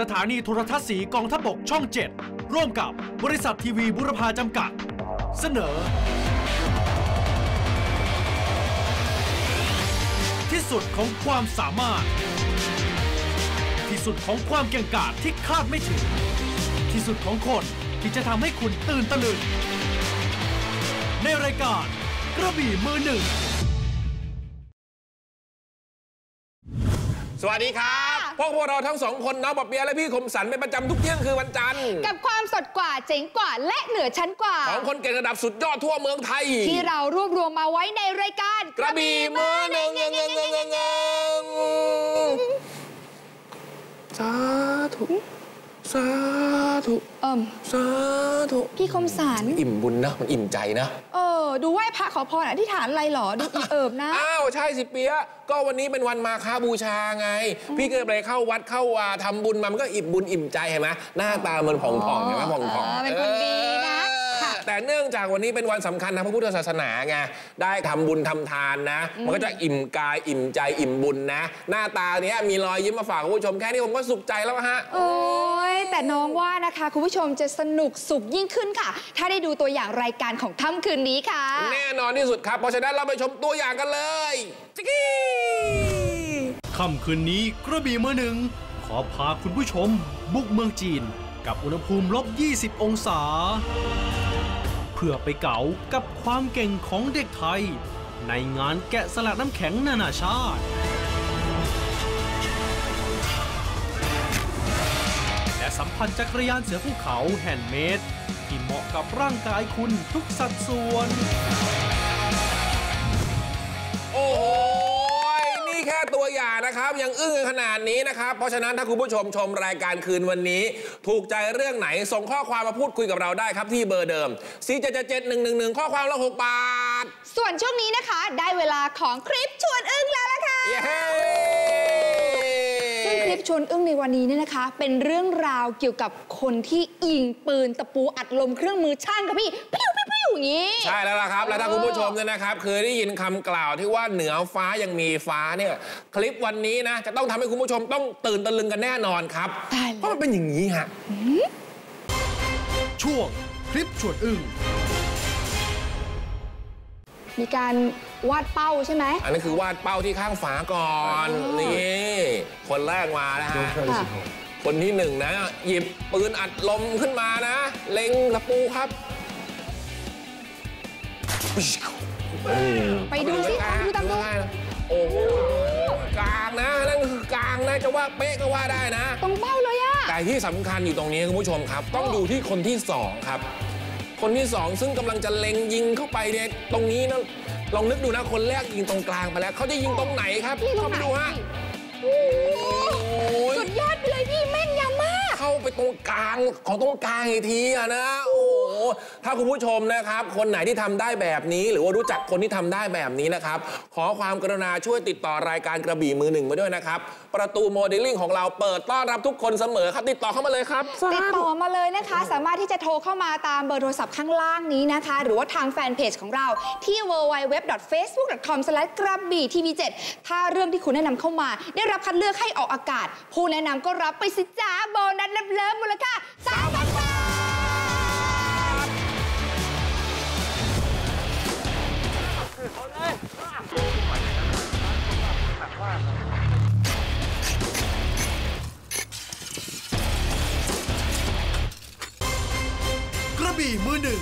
สถานีโทรทัศน์สีกองทัพบกช่อง 7 ร่วมกับบริษัททีวีบุรพาจำกัด เสนอ ที่สุดของความสามารถ ที่สุดของความเก่งกาจที่คาดไม่ถึง ที่สุดของคนที่จะทำให้คุณตื่นตะลึงในรายการกระบี่มือหนึ่ง สวัสดีครับ พวกพวกเราทั้งสองคนน้องปอบเปียะและพี่คมสันเป็นประจำทุกเที่ยงคือวันจันทร์ กับความสดกว่าเจ๋งกว่าและเหนือชั้นกว่า ของคนเก่งระดับสุดยอดทั่วเมืองไทย ที่เรารวบรวมมาไว้ในรายการกระบี่มือหนึ่งเงงเงงเงงเงงเงงสาธุ สาธุเอิ่มสาธุพี่คมสารอิ่มบุญนะ มันอิ่มใจนะ เออ ดูไหว้พระขอพรอธิษฐานอะไรหรอ ดูอีเอิบนะ อ้าว ใช่สิเปียะก็วันนี้เป็นวันมาฆบูชาไง พี่ก็เลยเข้าวัดเข้าวาทำบุญมามันก็อิ่มบุญอิ่มใจเห็นไหมหน้าตามันผ่องๆเห็นไหมผ่องๆเออเป็นคนดีนะเออค่ะ แต่เนื่องจากวันนี้เป็นวันสำคัญทางพระพุทธศาสนาไงได้ทำบุญทำทานนะ มันก็จะอิ่มกายอิ่มใจอิ่มบุญนะ หน้าตาเนี้ยมีรอยยิ้มมาฝากคุณผู้ชมแค่นี้ผมก็สุขใจแล้วฮะโอ้ยแต่น้องว่านะคะ คุณผู้ชมจะสนุกสุขยิ่งขึ้นค่ะ ถ้าได้ดูตัวอย่างรายการของค่ำคืนนี้ค่ะ แน่นอนที่สุดครับ เพราะฉะนั้นเราไปชมตัวอย่างกันเลยจิกกี้ค่ำคืนนี้กระบี่มือหนึ่ง ขอพาคุณผู้ชม บุกเมืองจีน กับอุณหภูมิลบ 20 องศา เพื่อไปเกาะกับความเก่งของเด็กไทย ในงานแกะสลักน้ำแข็งนานาชาติ และสัมผัสจักรยานเสือภูเขา handmadeที่เหมาะกับร่างกายคุณทุกสัดส่วน โอ้โห ค่ตัวอย่างนะครับ ยังอึ้งกันขนาดนี้นะครับ เพราะฉะนั้นถ้าคุณผู้ชมชมรายการคืนวันนี้ ถูกใจเรื่องไหนส่งข้อความมาพูดคุยกับเราได้ครับที่เบอร์เดิม 4 7 7 7 1 1 1 ข้อความละ6บาท ส่วนช่วงนี้นะคะ ได้เวลาของคลิปชวนอึ้งแล้วล่ะค่ะ เย้ซึ่งคลิป ชวนอึ้งในวันนี้เนี่ยนะคะ เป็นเรื่องราวเกี่ยวกับคนที่ยิงปืนตะปูอัดลมเครื่องมือช่างค่ะพี่ปิ้วปิ้วปิ้วอย่างนี้ ใช่แล้วล่ะครับ แล้วถ้าคุณผู้ชมเนี่ยนะครับเคยได้ยินคำกล่าวที่ว่าเหนือฟ้ายังมีฟ้าเนี่ยคลิปวันนี้นะจะต้องทำให้คุณผู้ชมต้องตื่นตะลึงกันแน่นอนครับตายแล้วเพราะมันเป็นอย่างนี้ฮะช่วงคลิปชวนอึ้งมีการวาดเป้าใช่ไหมอันนี้คือวาดเป้าที่ข้างฝาก่อนอ๋อนี่ คนแรกมานะฮะค่ะคนที่หนึ่งนะ หยิบปืนอัดลมขึ้นมานะ เล็งตะปูครับไปดูสิตามดูตามดูโอ้โหกลางนะนั่นคือกลางนะจะว่าเป๊ะก็ว่าได้นะตรงเป้าเลยอะแต่ที่สำคัญอยู่ตรงนี้คุณผู้ชมครับ ต้องดูที่คนที่สองครับ คนที่สองซึ่งกำลังจะเล็งยิงเข้าไปเนี่ยตรงนี้นะลองนึกดูนะคนแรกยิงตรงกลางไปแล้วเขาจะยิงตรงไหนครับพี่ตรเข้างไปไหนดูฮะโอ้โหโอ้ย สุดยอดไปเลยพี่แม่นยำมาก เข้าไปตรงกลางของตรงกลางอีกทีอะนะโอ้โห ถ้าคุณผู้ชมนะครับ คนไหนที่ทำได้แบบนี้ หรือว่ารู้จักคนที่ทำได้แบบนี้นะครับ ขอความกรุณาช่วยติดต่อรายการกระบี่มือหนึ่งมาด้วยนะครับ ประตูโมเดลลิ่งของเราเปิดต้อนรับทุกคนเสมอครับ ติดต่อเข้ามาเลยครับ ติดต่อมาเลยนะคะ สามารถที่จะโทรเข้ามาตามเบอร์โทรศัพท์ข้างล่างนี้นะคะ หรือว่าทางแฟนเพจของเราที่ www.facebook.com กระบี่ทีวี7ถ้าเรื่องที่คุณแนะนำเข้ามา ได้รับคัดเลือกให้ออกอากาศ ผู้แนะนำก็รับไปสิจ้าโบนัสเลิฟๆมูลค่า บี่มือหนึ่ง